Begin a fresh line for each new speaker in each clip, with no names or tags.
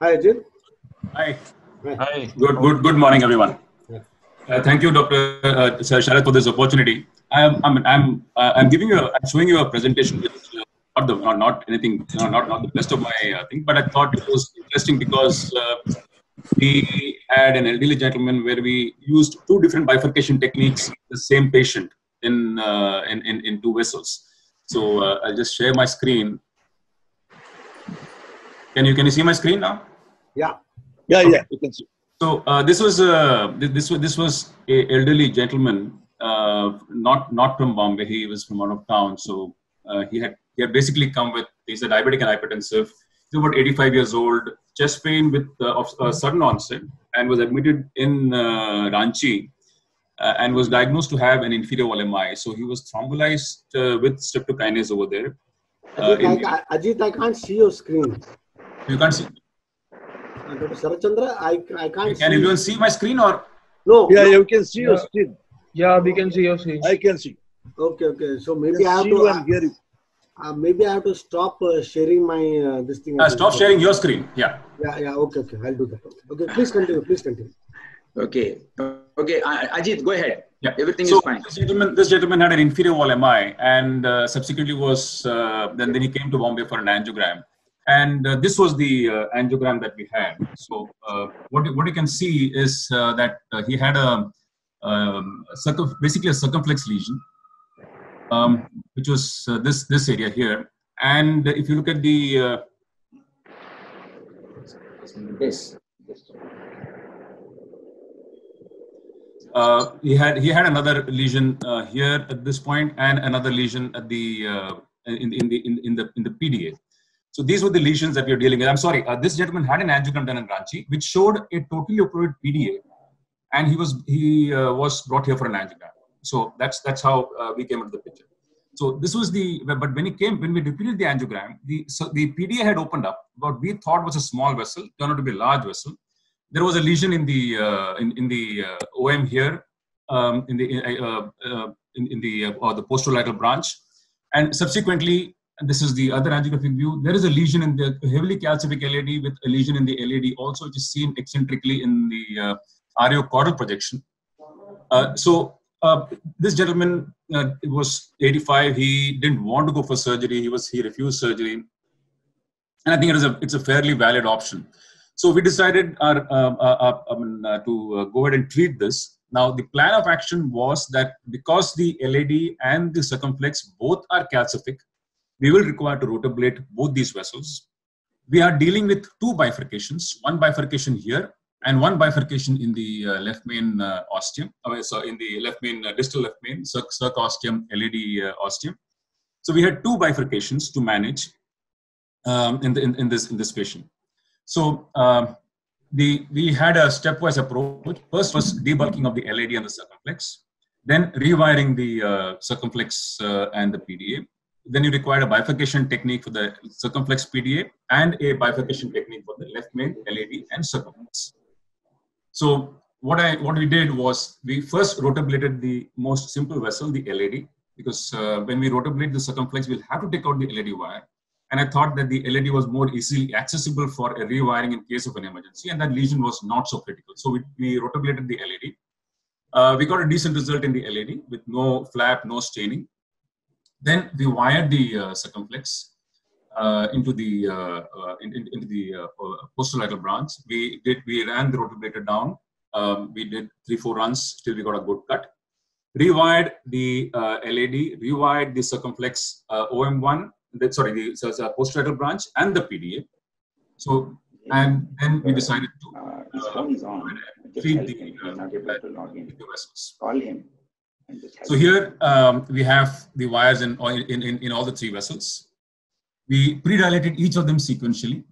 Hi, Ajit.
Hi.
Hi.
Good, good, good morning, everyone. Uh, thank you, Dr. Uh, Sir Sharad, for this opportunity. I'm, I'm, I'm, uh, I'm giving you, a, I'm showing you a presentation which uh, not the, not, not anything, you know, not, not the best of my uh, thing, but I thought it was interesting because uh, we had an elderly gentleman where we used two different bifurcation techniques, the same patient in, uh, in, in, in two vessels. So uh, I'll just share my screen. Can you, can you see my screen now?
Yeah.
Yeah, yeah, you can see.
So uh, this was uh, this was this was a elderly gentleman, uh, not not from Bombay. He was from out of town. So uh, he had he had basically come with he's a diabetic and hypertensive. He's about 85 years old, chest pain with uh, of uh, sudden onset, and was admitted in uh, Ranchi, uh, and was diagnosed to have an inferior wall MI. So he was thrombolized uh, with streptokinase over there. Uh,
Ajit,
in-
I, I- Ajit, I can't see your screen.
you can't see.
Uh, Dr. Sarachandra, I, I can't
Can
see.
everyone see my screen or?
No.
Yeah,
no.
you can see your
Yeah.
screen.
Yeah, we can see your screen.
I can see.
Okay, okay. So
I
maybe I have
see
to.
you and hear you.
Uh, maybe I have to stop uh, sharing my uh, this thing.
Uh, stop sharing your screen. Yeah.
Yeah, yeah. Okay, okay. I'll do that. Okay, okay please continue. Please continue.
Okay. Okay. Uh, Ajit, go ahead.
Yeah.
Everything
so
is fine.
This gentleman, this gentleman had an inferior wall MI, and uh, subsequently was uh, then then he came to Bombay for an angiogram, and uh, this was the uh, angiogram that we had. So uh, what you- what you can see is uh, that uh, he had a um, circum- basically a circumflex lesion, um, which was this this area here, and if you look at the
Yes.
uh, he had he had another lesion uh, here at this point and another lesion at the uh, in, in the in, in the in the PDA. So these were the lesions that we are dealing with. I'm sorry, uh, this gentleman had an angiogram done in Ranchi, which showed a totally operated PDA, and he was he uh, was brought here for an angiogram. So that's that's how uh, we came into the picture. So this was the but when he came when we repeated the angiogram, the so the PDA had opened up. What we thought was a small vessel turned out to be a large vessel there was a lesion in the uh, in, in the uh, OM here um, in the uh, uh, in, in the or the posterolateral branch, and subsequently and this is the other angiographic view. There is a lesion in the heavily calcific LAD with a lesion in the LAD also, which is seen eccentrically in the uh, ariocaudal projection. Uh, so uh, this gentleman uh, was 85. He didn't want to go for surgery. He was he refused surgery, and I think it is a it's a fairly valid option. So we decided our, uh, uh, uh, I mean, to go ahead and treat this. Now the plan of action was that because the LAD and the circumflex both are calcific, we will require to rotablate both these vessels. We are dealing with two bifurcations, one bifurcation here and one bifurcation in the uh, left main uh, ostium, uh, so in the left main, uh, distal left main, circ, circ ostium, LAD uh, ostium. So we had two bifurcations to manage um, in, the, in, in, this, in this patient. So um, the, we had a stepwise approach. First was debulking of the LAD and the circumflex, then rewiring the uh, circumflex and the PDA. Then you required a bifurcation technique for the circumflex PDA and a bifurcation technique for the left main LAD and circumflex. So what I what we did was we first rotablated the most simple vessel, the LAD, because uh, when we rotablate the circumflex, we'll have to take out the LAD wire. And I thought that the LAD was more easily accessible for a rewiring in case of an emergency, and that lesion was not so critical. So we, we rotablated the LAD. Uh, we got a decent result in the LAD with no flap, no staining. Then we wired the uh, circumflex uh, into the uh, uh, in, in- into the uh, posterolateral branch. We did we ran the rotablator down. Um, we did three four runs till we got a good cut. Rewired the uh, LAD, rewired the circumflex uh, OM1 the, sorry, the so, posterolateral branch and the PDA. So, and then we decided to
Uh, his phone is on.
Treat the, uh,
He's not able to log in.
the vessels.
Call him. And
So here um, we have the wires in, in, in, in all the three vessels. We pre-dilated each of them sequentially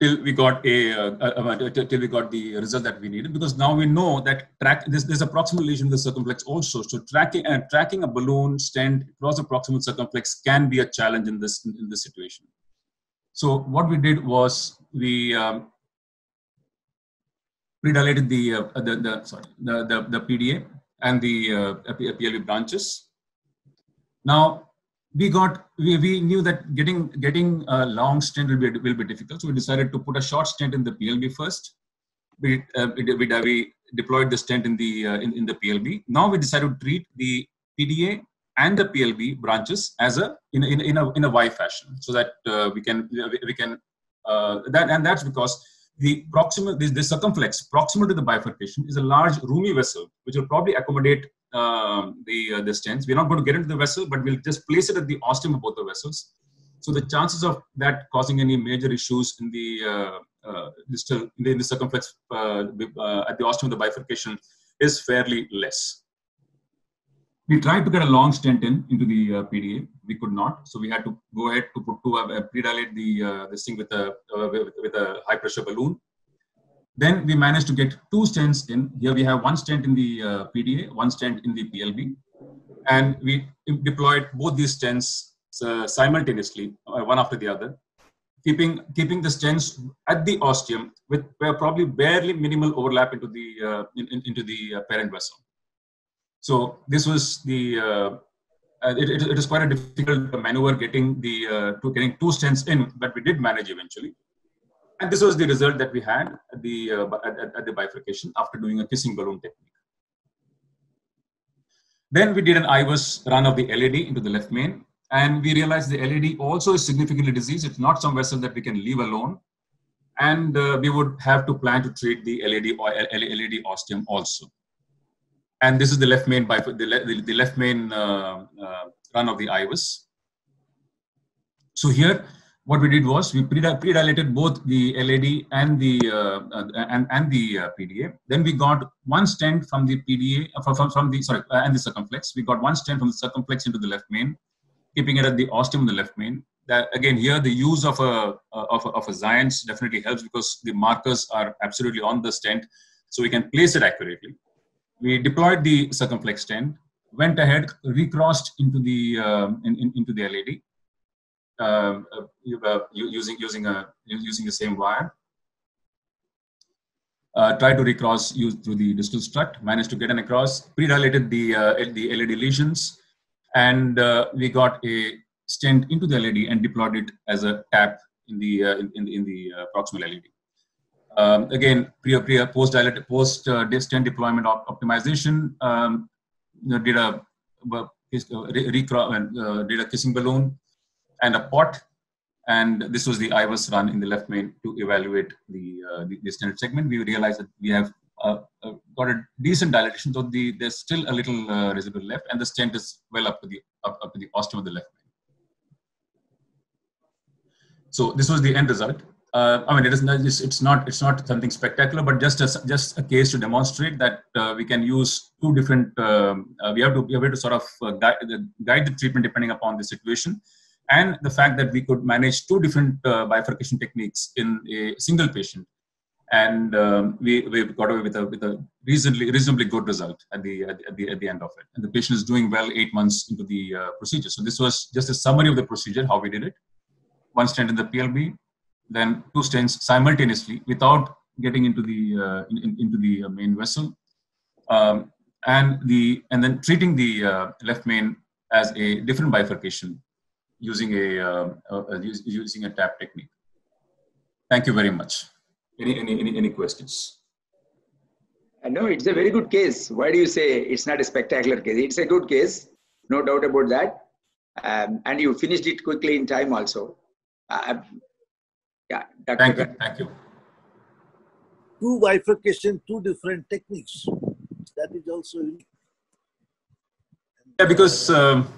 till we got a uh, uh, uh, till we got the result that we needed because now we know that track this there's a proximal lesion in the circumflex also. So tracking uh, tracking a balloon stent across the proximal circumflex can be a challenge in this in, in this situation. So what we did was we um, pre-dilated the, uh, the, the sorry the, the, the PDA and the uh, PLV branches. Now we got we, we knew that getting getting a long stent will be will be difficult, so we decided to put a short stent in the PLB first. We uh, we, we, we deployed the stent in the uh, in, in the PLB. Now we decided to treat the PDA and the PLB branches as a in in in a, in a Y fashion, so that uh, we can we, we can uh, that and that's because the proximal the circumflex proximal to the bifurcation is a large roomy vessel which will probably accommodate the uh, the stents. We're not going to get into the vessel, but we'll just place it at the ostium of both the vessels. So the chances of that causing any major issues in the uh, uh, distal in the, in the circumflex uh, uh, at the ostium of the bifurcation is fairly less. We tried to get a long stent in into the uh, PDA. We could not, so we had to go ahead to put to uh, predilate the uh, this thing with a uh, with, with a high pressure balloon. Then we managed to get two stents in. Here we have one stent in the uh, PDA, one stent in the PLB, and we deployed both these stents uh, simultaneously, uh, one after the other, keeping keeping the stents at the ostium with probably barely minimal overlap into the uh, in, in, into the uh, parent vessel. So this was the uh, it, it, it quite a difficult maneuver getting the to getting two stents in, but we did manage eventually and this was the result that we had at the uh, at, at, the bifurcation after doing a kissing balloon technique. Then we did an IVUS run of the LAD into the left main, and we realized the LAD also is significantly diseased. It's not some vessel that we can leave alone, and uh, we would have to plan to treat the LAD or LAD ostium also. And this is the left main the, the, the left main uh, uh, run of the IVUS. So here what we did was we pre-dilated both the LAD and the uh, uh, and, and the uh, PDA. Then we got one stent from the PDA uh, from, from the sorry and the circumflex. We got one stent from the circumflex into the left main, keeping it at the ostium in the left main. That again here the use of a of a, of a Xience definitely helps because the markers are absolutely on the stent, so we can place it accurately. We deployed the circumflex stent, went ahead, recrossed into the um, in, in, into the LAD uh, uh, using using a using the same wire. Uh, tried to recross use through the distal strut, managed to get an across, pre-dilated the uh, the LAD lesions, and uh, we got a stent into the LAD and deployed it as a tap in the uh, in, in, the in the proximal LAD. Um, again, pre post dilated post stent deployment op optimization. Um, you know, did a uh, did a kissing balloon and a pot. And this was the IVUS run in the left main to evaluate the, uh, the, standard segment. We realized that we have uh, uh, got a decent dilatation, though the, there's still a little uh, residual left, and the stent is well up to the up, up to the ostium of the left main. So this was the end result. Uh, I mean, it is not, it's not it's not something spectacular, but just a, just a case to demonstrate that uh, we can use two different. Um, uh, we have to be able to sort of uh, guide, guide the treatment depending upon the situation and the fact that we could manage two different uh, bifurcation techniques in a single patient and um, we, we got away with a, with a reasonably, reasonably good result at the, at, the, at the end of it. And the patient is doing well eight months into the uh, procedure. So this was just a summary of the procedure, how we did it. One stent in the PLB, then two stents simultaneously without getting into the, uh, in, in, into the uh, main vessel. Um, and, the, and then treating the uh, left main as a different bifurcation using a, uh, uh, using a tap technique. Thank you very much. Any, any, any, any questions?
Uh, no, it's a very good case. Why do you say it's not a spectacular case? It's a good case, no doubt about that. Um, and you finished it quickly in time also. Uh, yeah,
Dr. Thank you. Thank you.
Two bifurcation, two different techniques. That is also.
Yeah, because. Um,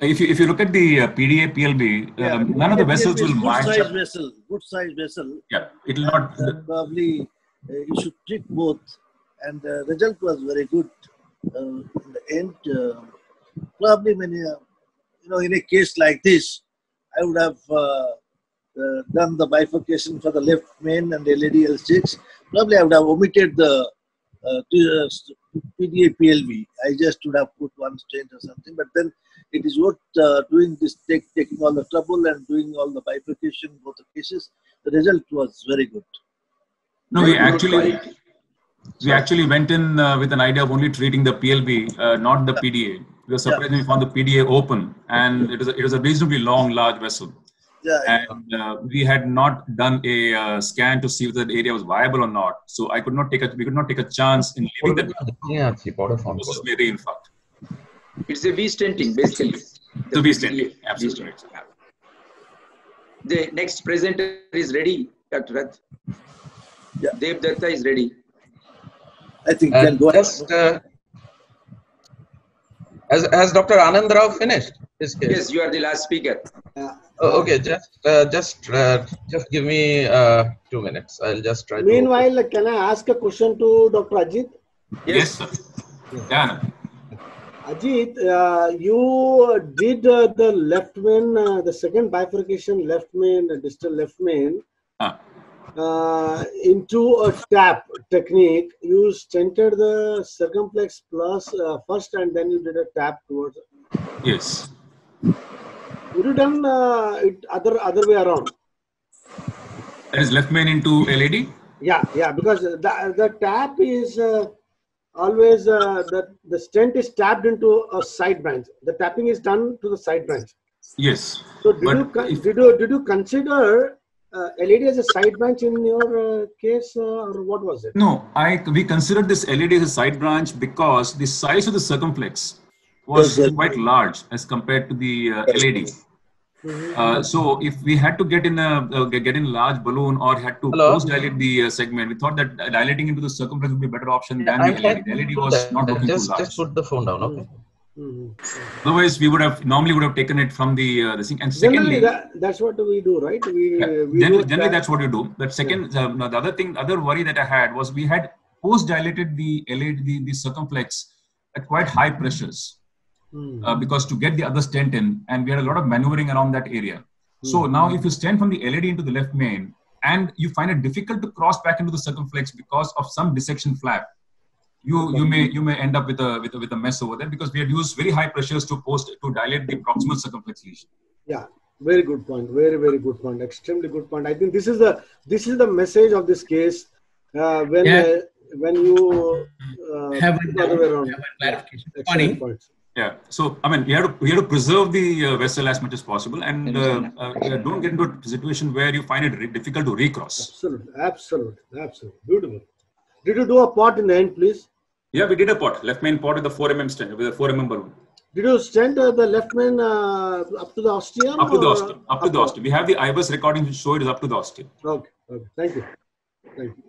if you if you look at the uh, PDA PLB, yeah, um, none of the vessels will
good size up. vessel, good size vessel.
Yeah, it will not.
Uh, probably uh, you should treat both, and the result was very good. Uh, in the end, uh, probably when you, you know in a case like this, I would have uh, done the bifurcation for the left main and the LAD LCx. Probably I would have omitted the uh, PDA PLV. I just would have put one stent or something, but then it is worth uh, doing this, take, taking all the trouble and doing all the bifurcation, both the cases. The result was very good.
No, we actually we actually went in uh, with an idea of only treating the PLB, uh, not the PDA. We were surprised when we found the PDA open, and it was a, it was a reasonably long, large vessel.
Yeah,
and uh, we had not done a uh, scan to see whether the area was viable or not. So I could not take a we could not take a chance in leaving that. Yeah,
it's
very infarct.
It's a V-stenting basically.
The
V-stenting,
absolutely.
The next presenter is ready, Dr. Rath.
Yeah.
Dev Datta is ready.
I think
and
then go
just. Uh, as, has Dr. Anand Rao finished? His case?
Yes, you are the last speaker.
Oh, okay, just uh, just uh, just give me uh, two minutes. I'll just try. to
Meanwhile, can I ask a question to Dr. Ajit?
Yes, sir. Yeah.
Ajit, uh, you did uh, the left main, uh, the second bifurcation left main, uh, distal left main,
Ah.
into a tap technique. You stented the circumflex plus uh, first, and then you did a tap towards.
Yes.
Would you done uh, it other other way around?
That is left main into LAD.
Yeah, yeah, because the the tap is uh, always uh, the the stent is tapped into a side branch. The tapping is done to the side branch.
Yes.
So did you
if-
did you did you consider uh, LAD as a side branch in your uh, case, uh, or what was it?
No, I we considered this LAD as a side branch because the size of the circumflex was quite large as compared to the uh, LAD. Uh, so if we had to get in a uh, get get in a large balloon or had to
Hello?
post dilate the uh, segment, we thought that dilating into the circumflex would be a better option than
I'm
the LAD. The
LAD
was
that.
not looking
just
too large.
just put the phone down. Okay.
Mhm.
Otherwise, we would have normally would have taken it from the uh, the thing. And
Generally,
secondly,
that, that's what we do, right? We,
Yeah.
we
generally,
do
generally
that-
that's what you do. But second, uh, no, the other thing, other worry that I had was we had post dilated the LAD, the, the circumflex at quite high pressures
Mhm.
uh, because to get the other stent in, and we had a lot of maneuvering around that area. So now, if you stent from the LAD into the left main, and you find it difficult to cross back into the circumflex because of some dissection flap, you you may you may end up with a with a, with a mess over there because we had used very high pressures to post to dilate the proximal circumflex lesion.
Yeah, very good point. Very very good point. Extremely good point. I think this is the this is the message of this case. Uh, when
Yeah.
uh, when you uh,
have
put
one,
the other way around.
have one clarification.
Excellent
Funny.
Points.
Yeah. So I mean, we have to we have to preserve the uh, vessel as much as possible, and uh, uh, don't get into a situation where you find it re- difficult to recross.
Absolutely, absolutely, absolutely. Beautiful. Did you do a pot in the end, please?
Yeah, we did a pot, left main pot with the 4 mm stent, with a 4 mm balloon.
Did you send uh, the left main uh, up to the ostium?
Up to the
or-
ostium. Up to the ostium. We have the IVUS recording to show it is up to the ostium.
Okay, okay. Thank you. Thank you.